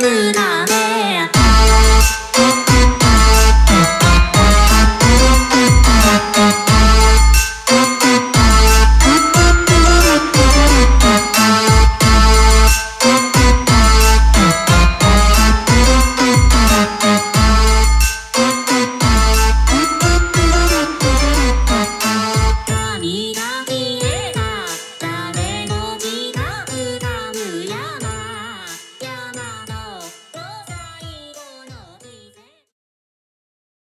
Namuna.